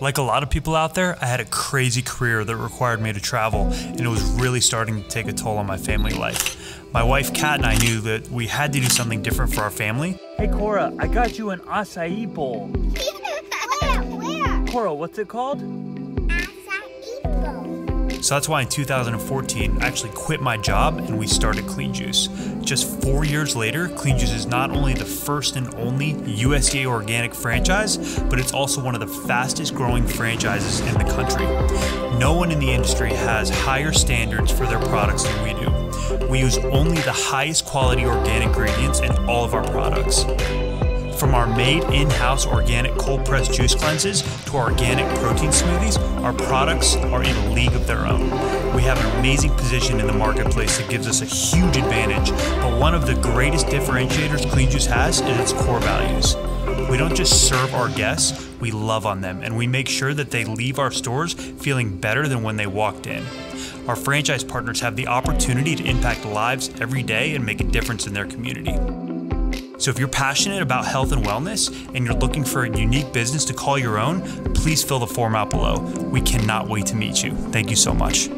Like a lot of people out there, I had a crazy career that required me to travel, and it was really starting to take a toll on my family life. My wife Kat and I knew that we had to do something different for our family. Hey Cora, I got you an acai bowl. where? Where? Cora, what's it called? Acai bowl. So that's why in 2014, I actually quit my job and we started Clean Juice. Just four years later, Clean Juice is not only the first and only USDA organic franchise, but it's also one of the fastest growing franchises in the country. No one in the industry has higher standards for their products than we do. We use only the highest quality organic ingredients in all of our products. From our made in house organic cold pressed juice cleanses to our organic protein smoothies, our products are in a league of their own. We have an amazing position in the marketplace that gives us a huge advantage, but one of the greatest differentiators Clean Juice has is its core values. We don't just serve our guests, we love on them, and we make sure that they leave our stores feeling better than when they walked in. Our franchise partners have the opportunity to impact lives every day and make a difference in their community. So if you're passionate about health and wellness and you're looking for a unique business to call your own, please fill the form out below. We cannot wait to meet you. Thank you so much.